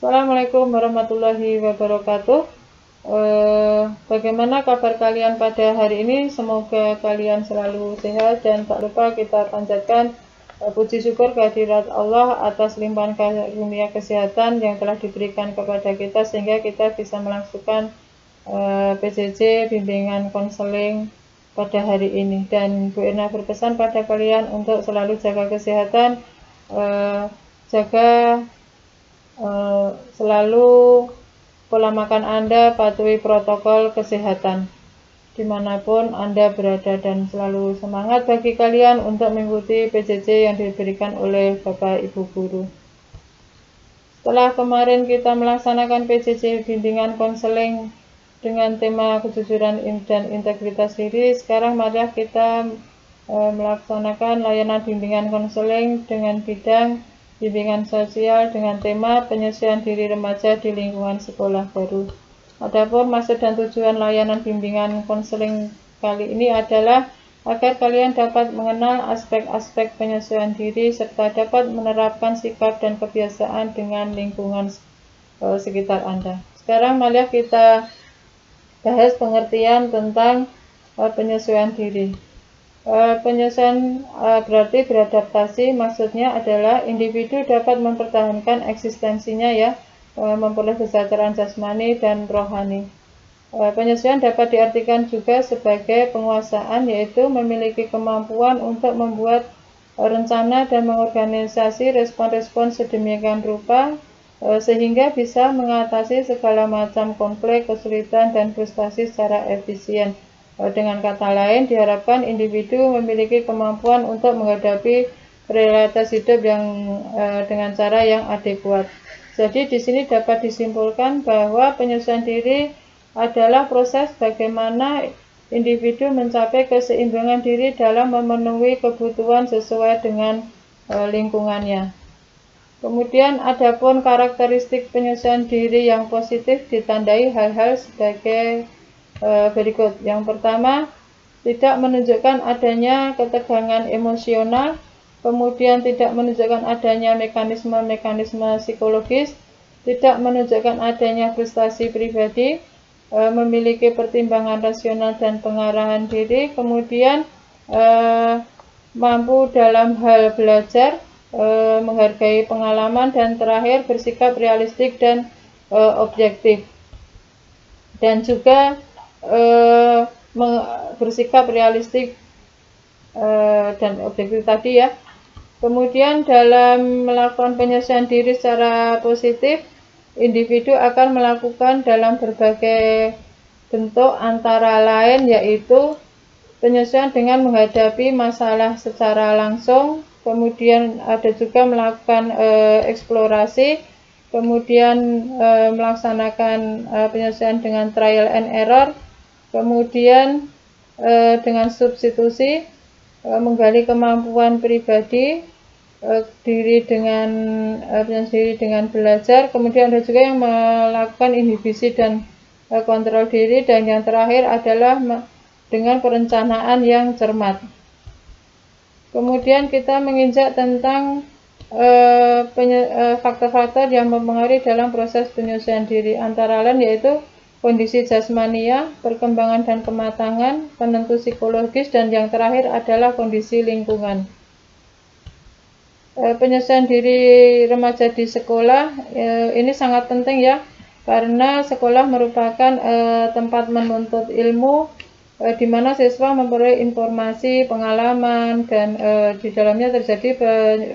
Assalamualaikum warahmatullahi wabarakatuh. Eh, bagaimana kabar kalian pada hari ini? Semoga kalian selalu sehat dan tak lupa kita panjatkan eh, puji syukur kehadirat Allah atas limpahan karunia kesehatan yang telah diberikan kepada kita sehingga kita bisa melangsungkan eh, PJJ bimbingan konseling pada hari ini dan Bu Irna berpesan pada kalian untuk selalu jaga kesehatan eh, jaga Eh, selalu pola makan Anda patuhi protokol kesehatan di mana pun Anda berada dan selalu semangat bagi kalian untuk mengikuti PJJ yang diberikan oleh Bapak Ibu Guru. Setelah kemarin kita melaksanakan PJJ bimbingan konseling dengan tema kejujuran dan integritas diri, sekarang mari kita e, melaksanakan layanan bimbingan konseling dengan bidang bimbingan sosial dengan tema penyesuaian diri remaja di lingkungan sekolah baru. Adapun maksud dan tujuan layanan bimbingan konseling kali ini adalah agar kalian dapat mengenal aspek-aspek penyesuaian diri serta dapat menerapkan sikap dan kebiasaan dengan lingkungan uh, sekitar Anda. Sekarang malah kita bahas pengertian tentang uh, penyesuaian diri. Eh, penyesuaian uh, berarti beradaptasi maksudnya adalah individu dapat mempertahankan eksistensinya ya uh, memperoleh kesejahteraan jasmani dan rohani. penyesuaian dapat diartikan juga sebagai penguasaan yaitu memiliki kemampuan untuk membuat rencana dan mengorganisasi respon-respon sedemikian rupa sehingga bisa mengatasi segala macam konflik, kesulitan, dan frustasi secara efisien. Eh, dengan kata lain, diharapkan individu memiliki kemampuan untuk menghadapi realitas hidup yang uh, dengan cara yang adekuat. Jadi di sini dapat disimpulkan bahwa penyesuaian diri adalah proses bagaimana individu mencapai keseimbangan diri dalam memenuhi kebutuhan sesuai dengan uh, lingkungannya. Kemudian adapun karakteristik penyesuaian diri yang positif ditandai hal-hal sebagai Eh, berikut. Yang pertama, tidak menunjukkan adanya ketegangan emosional, kemudian tidak menunjukkan adanya mekanisme-mekanisme psikologis, tidak menunjukkan adanya frustasi pribadi, e, memiliki pertimbangan rasional dan pengarahan diri, kemudian e, mampu dalam hal belajar, menghargai pengalaman, dan terakhir bersikap realistik dan objektif. Dan juga uh, bersikap realistik uh, dan objektif tadi ya. Kemudian dalam melakukan penyelesaian diri secara positif, individu akan melakukan dalam berbagai bentuk antara lain yaitu penyelesaian dengan menghadapi masalah secara langsung, kemudian ada juga melakukan e, eksplorasi, kemudian e, melaksanakan e, penyelesaian dengan trial and error, Kemudian eh, dengan substitusi eh, menggali kemampuan pribadi eh, diri dengan eh, diri dengan belajar. Kemudian ada juga yang melakukan inhibisi dan eh, kontrol diri dan yang terakhir adalah dengan perencanaan yang cermat. Kemudian kita menginjak tentang eh, eh, faktor-faktor yang mempengaruhi dalam proses penyelesaian diri antara lain yaitu kondisi jasmania, perkembangan dan kematangan, penentu psikologis, dan yang terakhir adalah kondisi lingkungan. E, diri remaja di sekolah e, ini sangat penting ya, karena sekolah merupakan e, tempat menuntut ilmu di mana siswa memperoleh informasi, pengalaman, dan di dalamnya terjadi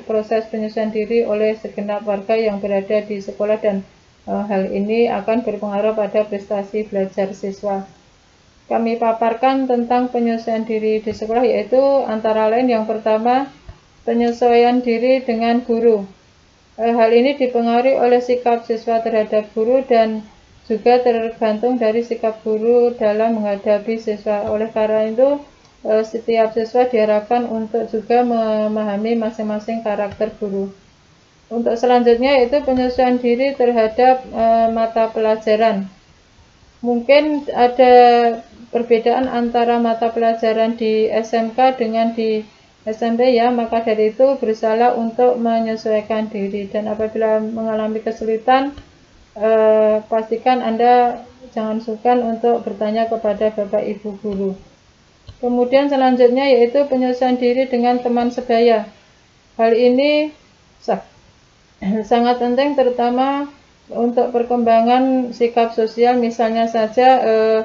proses penyelesaian diri oleh segenap warga yang berada di sekolah dan Eh, hal ini akan berpengaruh pada prestasi belajar siswa. Kami paparkan tentang penyesuaian diri di sekolah yaitu antara lain yang pertama penyesuaian diri dengan guru. Eh, hal ini dipengaruhi oleh sikap siswa terhadap guru dan juga tergantung dari sikap guru dalam menghadapi siswa. Oleh karena itu, eh, setiap siswa diharapkan untuk juga memahami masing-masing karakter guru. Untuk selanjutnya yaitu penyesuaian diri terhadap e, mata pelajaran. Mungkin ada perbedaan antara mata pelajaran di SMK dengan di SMP ya, maka dari itu berusaha untuk menyesuaikan diri dan apabila mengalami kesulitan eh, pastikan Anda jangan sungkan untuk bertanya kepada Bapak Ibu guru. Kemudian selanjutnya yaitu penyelesaian diri dengan teman sebaya. Hal ini sangat penting terutama untuk perkembangan sikap sosial misalnya saja eh,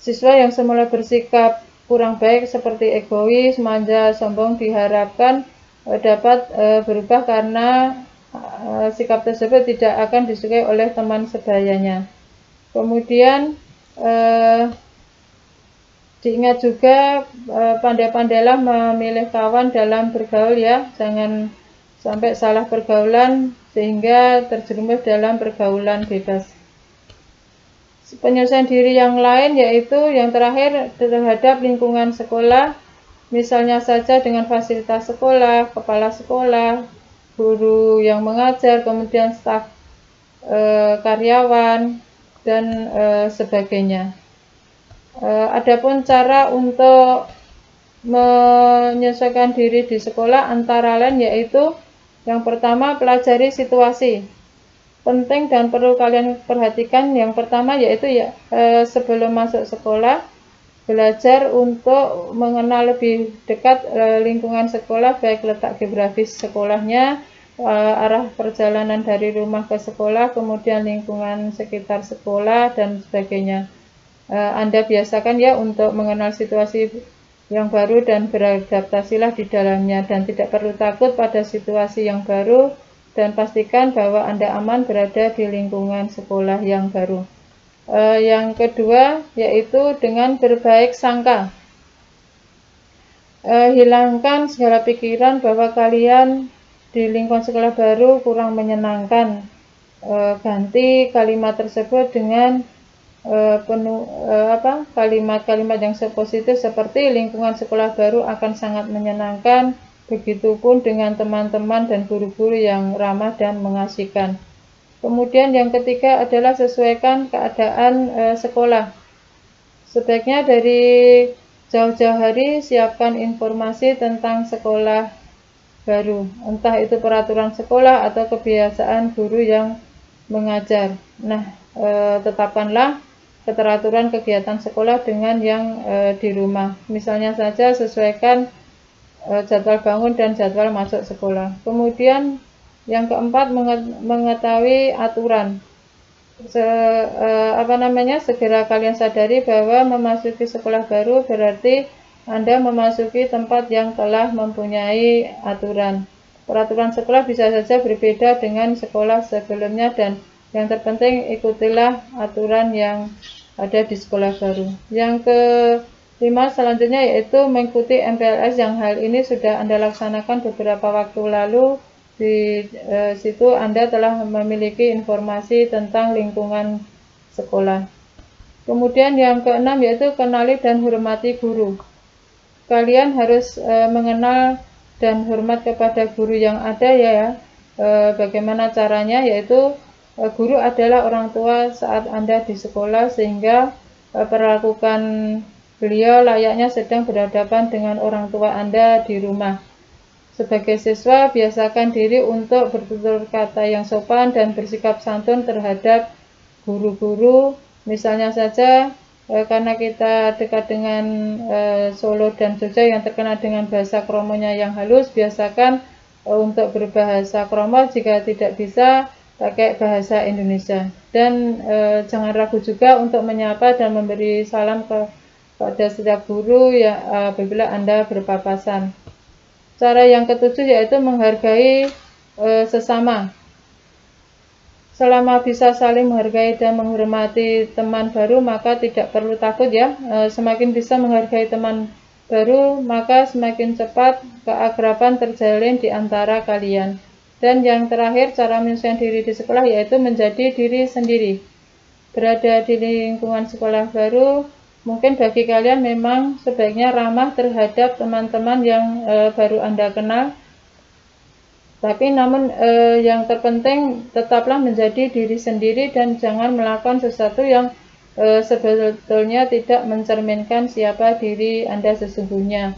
siswa yang semula bersikap kurang baik seperti egois, manja, sombong diharapkan eh, dapat eh, berubah karena eh, sikap tersebut tidak akan disukai oleh teman sebayanya. Kemudian eh, diingat juga eh, pandai-pandailah memilih kawan dalam bergaul ya, jangan sampai salah pergaulan sehingga terjerumus dalam pergaulan bebas penyelesaian diri yang lain yaitu yang terakhir terhadap lingkungan sekolah misalnya saja dengan fasilitas sekolah, kepala sekolah, guru yang mengajar, kemudian staf e, karyawan dan e, sebagainya. E, adapun cara untuk menyesuaikan diri di sekolah antara lain yaitu yang pertama pelajari situasi. Penting dan perlu kalian perhatikan yang pertama yaitu ya e, sebelum masuk sekolah belajar untuk mengenal lebih dekat e, lingkungan sekolah baik letak geografis sekolahnya e, arah perjalanan dari rumah ke sekolah kemudian lingkungan sekitar sekolah dan sebagainya. Anda biasakan ya untuk mengenal situasi yang baru dan beradaptasilah di dalamnya dan tidak perlu takut pada situasi yang baru dan pastikan bahwa Anda aman berada di lingkungan sekolah yang baru. E, yang kedua yaitu dengan berbaik sangka. E, hilangkan segala pikiran bahwa kalian di lingkungan sekolah baru kurang menyenangkan. E, ganti kalimat tersebut dengan penuh e, apa kalimat-kalimat yang positif seperti lingkungan sekolah baru akan sangat menyenangkan Begitupun dengan teman-teman dan guru-guru yang ramah dan mengasihkan. Kemudian yang ketiga adalah sesuaikan keadaan e, sekolah. Sebaiknya dari jauh-jauh hari siapkan informasi tentang sekolah baru, entah itu peraturan sekolah atau kebiasaan guru yang mengajar. Nah, e, tetapkanlah keteraturan kegiatan sekolah dengan yang e, di rumah. Misalnya saja sesuaikan Eh, jadwal bangun dan jadwal masuk sekolah. Kemudian yang keempat mengetahui aturan. Se, eh, apa namanya? Segera kalian sadari bahwa memasuki sekolah baru berarti Anda memasuki tempat yang telah mempunyai aturan. Peraturan sekolah bisa saja berbeda dengan sekolah sebelumnya dan yang terpenting ikutilah aturan yang ada di sekolah baru. Yang ke Lima selanjutnya yaitu mengikuti MPLS yang hal ini sudah Anda laksanakan beberapa waktu lalu. Di e, situ Anda telah memiliki informasi tentang lingkungan sekolah. Kemudian yang keenam yaitu kenali dan hormati guru. Kalian harus e, mengenal dan hormat kepada guru yang ada ya. E, bagaimana caranya yaitu guru adalah orang tua saat Anda di sekolah sehingga e, perlakukan Beliau layaknya sedang berhadapan dengan orang tua Anda di rumah. Sebagai siswa, biasakan diri untuk bertutur kata yang sopan dan bersikap santun terhadap guru-guru. Misalnya saja, eh, karena kita dekat dengan eh, Solo dan Jogja yang terkenal dengan bahasa kromonya yang halus, biasakan eh, untuk berbahasa kromo jika tidak bisa pakai bahasa Indonesia. Dan eh, jangan ragu juga untuk menyapa dan memberi salam ke pada setiap guru ya apabila Anda berpapasan. Cara yang ketujuh yaitu menghargai e, sesama. Selama bisa saling menghargai dan menghormati teman baru, maka tidak perlu takut ya. E, semakin bisa menghargai teman baru, maka semakin cepat keakraban terjalin di antara kalian. Dan yang terakhir, cara menyesuaikan diri di sekolah yaitu menjadi diri sendiri. Berada di lingkungan sekolah baru, Mungkin bagi kalian memang sebaiknya ramah terhadap teman-teman yang e, baru Anda kenal. Tapi namun e, yang terpenting tetaplah menjadi diri sendiri dan jangan melakukan sesuatu yang e, sebetulnya tidak mencerminkan siapa diri Anda sesungguhnya.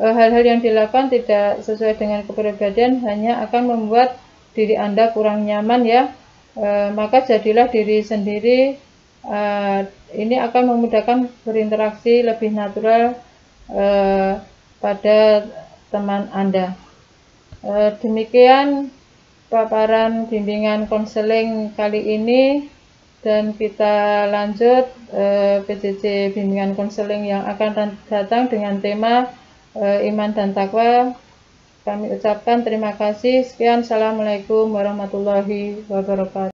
Hal-hal yang dilakukan tidak sesuai dengan kepribadian hanya akan membuat diri Anda kurang nyaman ya. uh, maka jadilah diri sendiri uh, ini akan memudahkan berinteraksi lebih natural uh, pada teman Anda. Uh, demikian paparan bimbingan konseling kali ini dan kita lanjut uh, PJJ bimbingan konseling yang akan datang dengan tema uh, iman dan takwa. Kami ucapkan terima kasih. Sekian, Assalamualaikum warahmatullahi wabarakatuh.